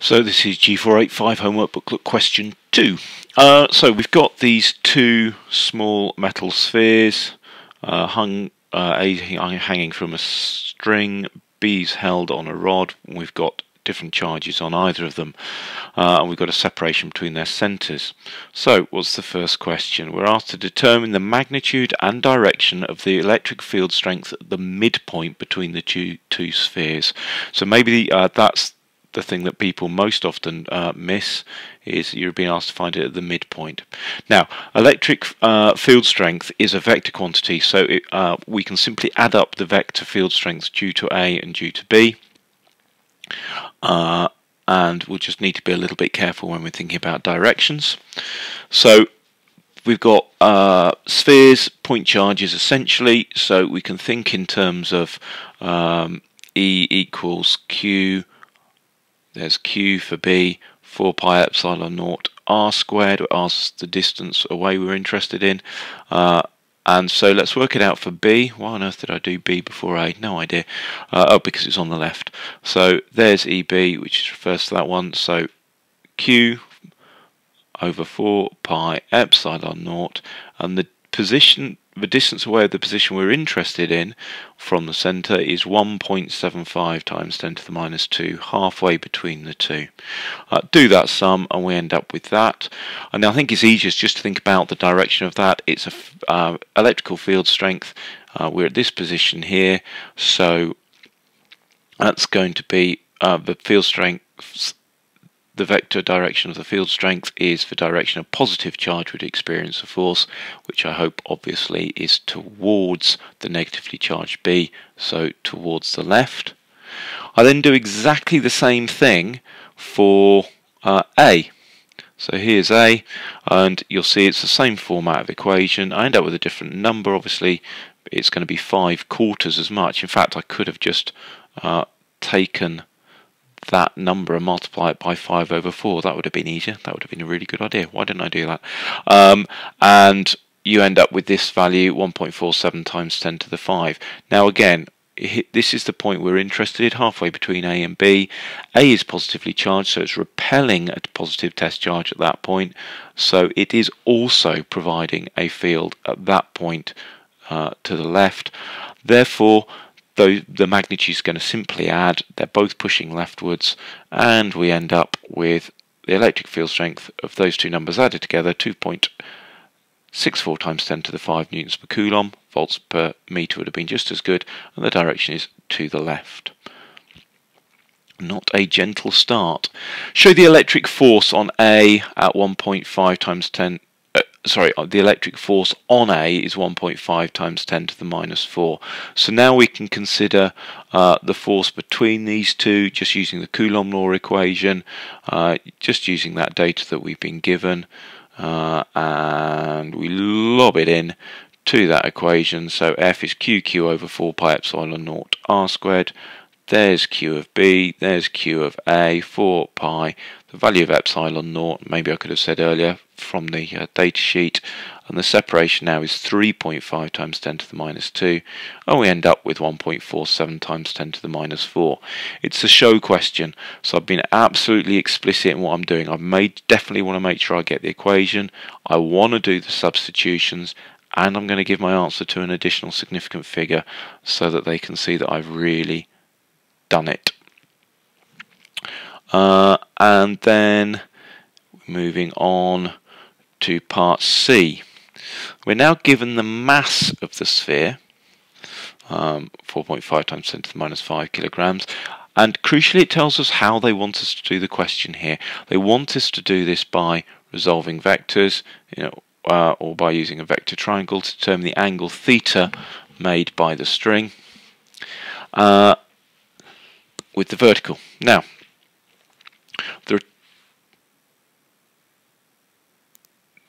So this is G485 homework booklet question 2. Uh, so we've got these two small metal spheres uh, hung, uh, A hanging from a string, B's held on a rod. We've got different charges on either of them uh, and we've got a separation between their centres. So what's the first question? We're asked to determine the magnitude and direction of the electric field strength at the midpoint between the two, two spheres. So maybe uh, that's the thing that people most often uh, miss is you're being asked to find it at the midpoint. Now, electric uh, field strength is a vector quantity, so it, uh, we can simply add up the vector field strengths due to A and due to B. Uh, and we'll just need to be a little bit careful when we're thinking about directions. So we've got uh, spheres, point charges essentially, so we can think in terms of um, E equals Q there's Q for B, 4 pi epsilon naught r squared, r the distance away we're interested in. Uh, and so let's work it out for B. Why on earth did I do B before A? No idea. Uh, oh, because it's on the left. So there's EB, which refers to that one. So Q over 4 pi epsilon naught. And the position the distance away of the position we're interested in from the centre is 1.75 times 10 to the minus 2, halfway between the two. Uh, do that sum and we end up with that. And I think it's easiest just to think about the direction of that. It's a uh, electrical field strength. Uh, we're at this position here, so that's going to be uh, the field strength the vector direction of the field strength is the direction of positive charge would experience a force, which I hope obviously is towards the negatively charged B, so towards the left. I then do exactly the same thing for uh, A. So here's A, and you'll see it's the same format of equation. I end up with a different number, obviously. It's going to be 5 quarters as much. In fact, I could have just uh, taken that number and multiply it by 5 over 4. That would have been easier. That would have been a really good idea. Why didn't I do that? Um, and you end up with this value 1.47 times 10 to the 5. Now again, this is the point we're interested in, halfway between A and B. A is positively charged, so it's repelling a positive test charge at that point. So it is also providing a field at that point uh, to the left. Therefore, though the magnitude is going to simply add, they're both pushing leftwards, and we end up with the electric field strength of those two numbers added together, 2.64 times 10 to the 5 newtons per coulomb, volts per meter would have been just as good, and the direction is to the left. Not a gentle start. Show the electric force on A at 1.5 times 10 sorry, uh, the electric force on A is 1.5 times 10 to the minus 4. So now we can consider uh, the force between these two just using the Coulomb law equation, uh, just using that data that we've been given, uh, and we lob it in to that equation. So F is QQ over 4 pi epsilon naught R squared. There's Q of B, there's Q of A, 4 pi, the value of epsilon naught, maybe I could have said earlier, from the uh, data sheet and the separation now is 3.5 times 10 to the minus 2 and we end up with 1.47 times 10 to the minus 4. It's a show question so I've been absolutely explicit in what I'm doing. I've made definitely want to make sure I get the equation. I want to do the substitutions and I'm going to give my answer to an additional significant figure so that they can see that I've really done it. Uh, and then moving on to part C. We're now given the mass of the sphere, um, 4.5 times 10 to the minus 5 kilograms, and crucially it tells us how they want us to do the question here. They want us to do this by resolving vectors, you know, uh, or by using a vector triangle to determine the angle theta made by the string uh, with the vertical. Now, there are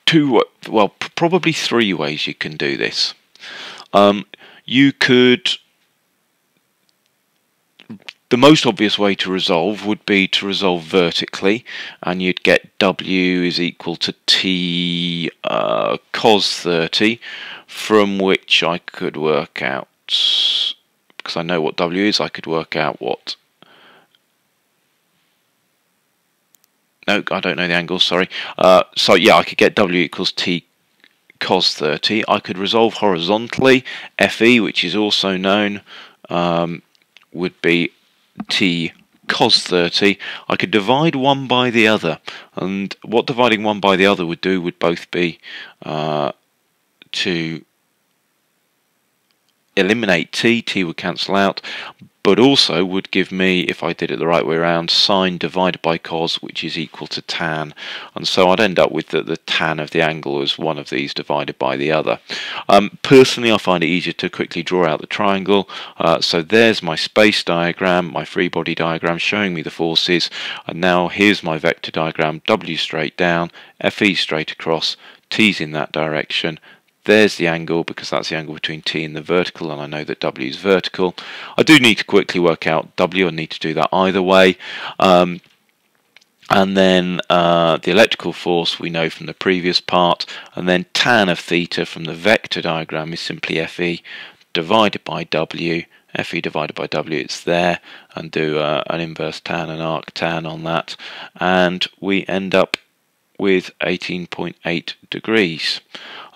two, well, probably three ways you can do this. Um, you could, the most obvious way to resolve would be to resolve vertically, and you'd get W is equal to T uh, cos 30, from which I could work out, because I know what W is, I could work out what no, I don't know the angle, sorry. Uh, so yeah, I could get W equals T cos 30. I could resolve horizontally. Fe, which is also known, um, would be T cos 30. I could divide one by the other. And what dividing one by the other would do would both be uh, to eliminate t, t would cancel out, but also would give me, if I did it the right way around, sine divided by cos, which is equal to tan. And so I'd end up with the, the tan of the angle as one of these divided by the other. Um, personally, I find it easier to quickly draw out the triangle. Uh, so there's my space diagram, my free body diagram showing me the forces. And now here's my vector diagram, W straight down, FE straight across, T's in that direction, there's the angle because that's the angle between T and the vertical and I know that W is vertical. I do need to quickly work out W, I need to do that either way. Um, and then uh, the electrical force we know from the previous part, and then tan of theta from the vector diagram is simply Fe divided by W. Fe divided by W, it's there, and do uh, an inverse tan and arc tan on that, and we end up with 18.8 degrees.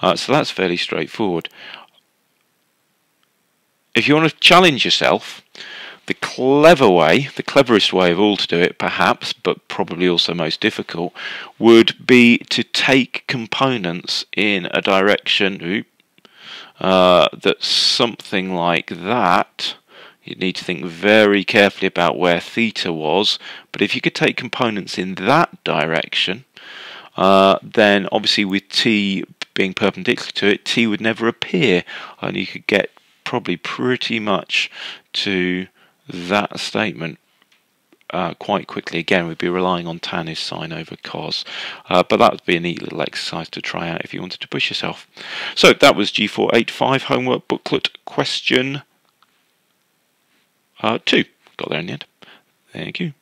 Uh, so that's fairly straightforward. If you want to challenge yourself, the clever way, the cleverest way of all to do it, perhaps, but probably also most difficult, would be to take components in a direction uh, that's something like that. You'd need to think very carefully about where theta was, but if you could take components in that direction, uh, then obviously with t being perpendicular to it, t would never appear, and you could get probably pretty much to that statement uh, quite quickly. Again, we'd be relying on tan is sine over cos, uh, but that would be a neat little exercise to try out if you wanted to push yourself. So that was G485 homework booklet question uh, 2. Got there in the end. Thank you.